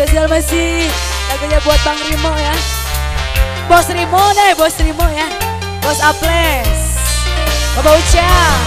spesial masih lagunya buat Bang Rimo ya. Bos Rimo deh, Bos Rimo ya. Bos Aples. Bapak Ucap.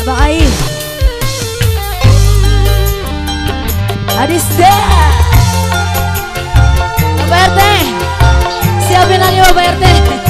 Abang Adis deh. Bapak RT Siapin lagi Bapak RT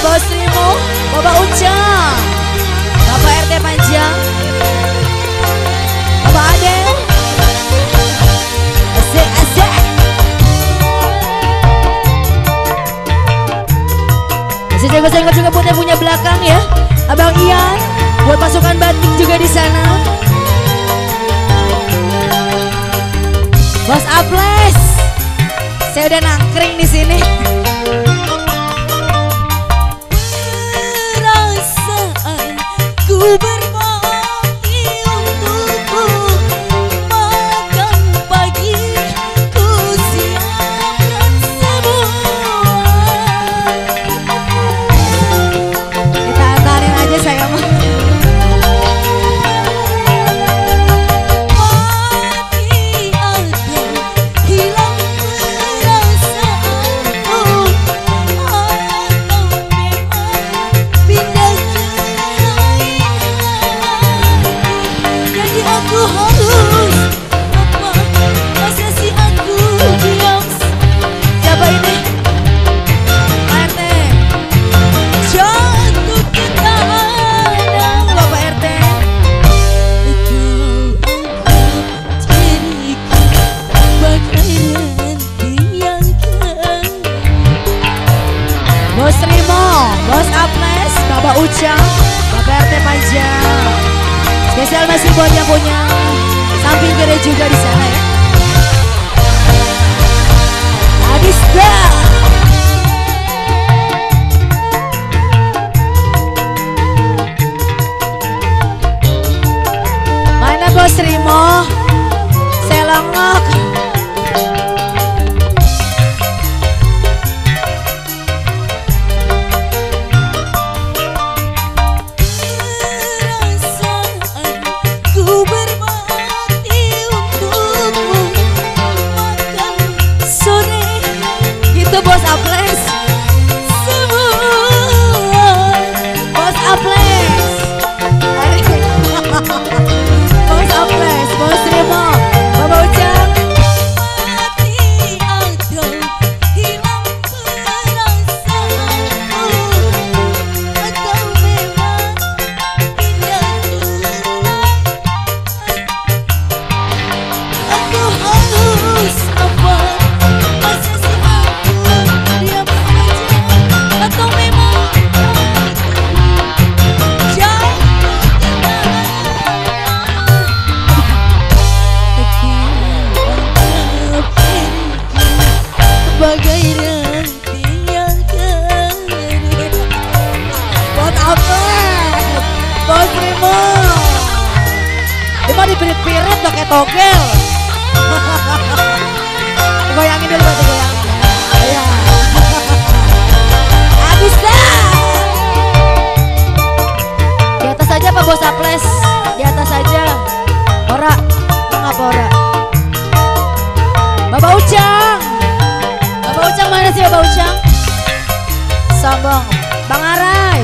Bos Srimu, Bapak Ujang, Bapak RT Panjang, Bapak Ade, asik asik. Saya jaga saya juga punya punya belakang ya, Abang Ian, buat pasukan batik juga di sana. Bos Aples, saya udah nangkring di sini. but Ucap KPRT Panjang. Spesial masih buat yang punya. Samping kiri juga di sana ya. sombong Bang Arai.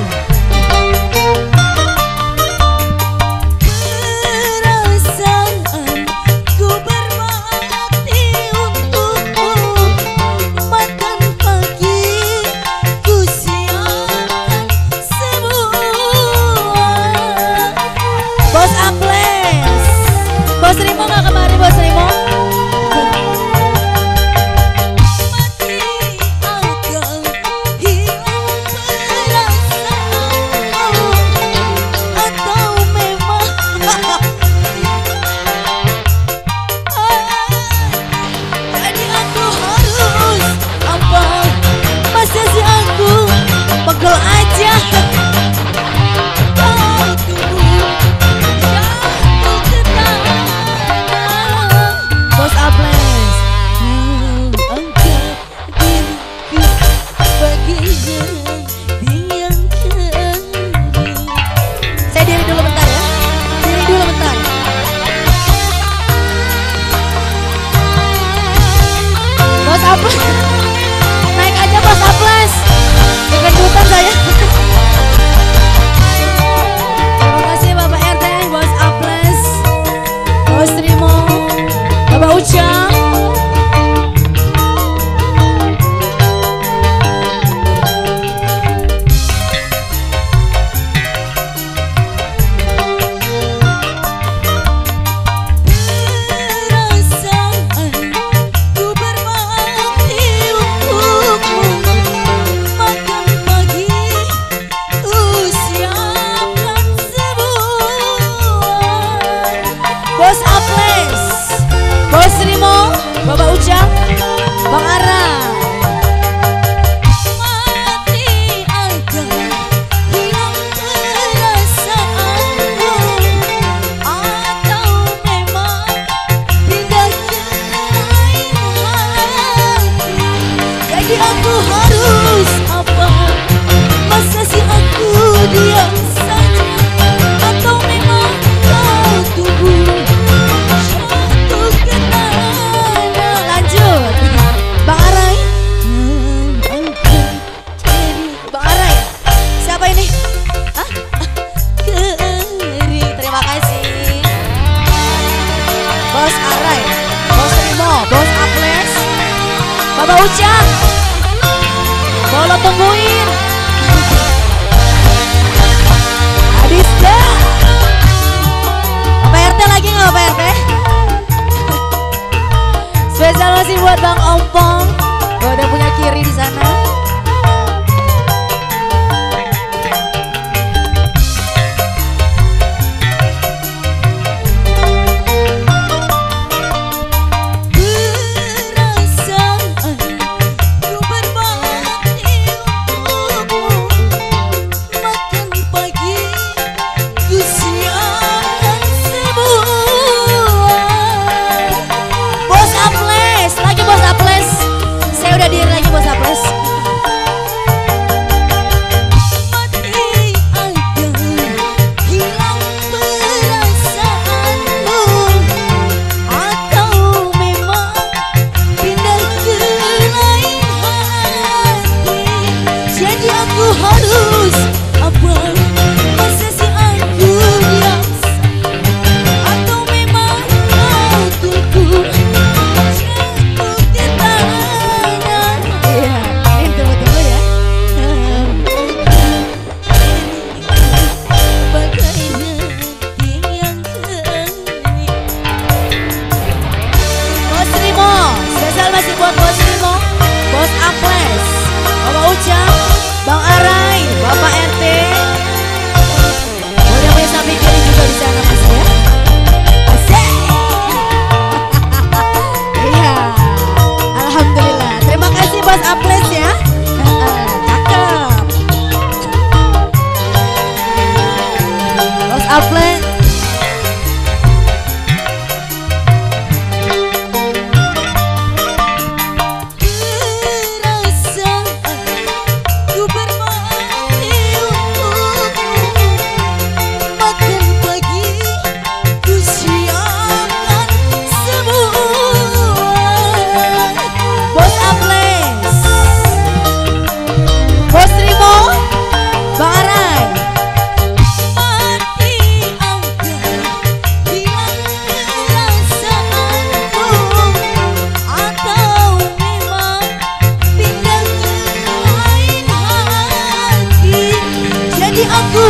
Upland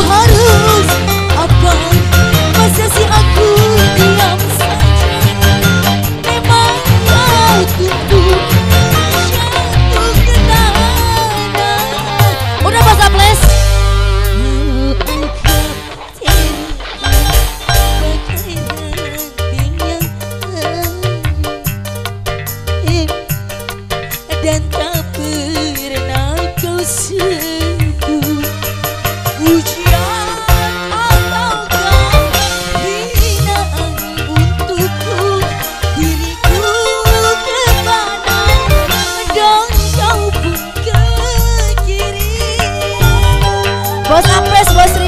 horror É Mostra pra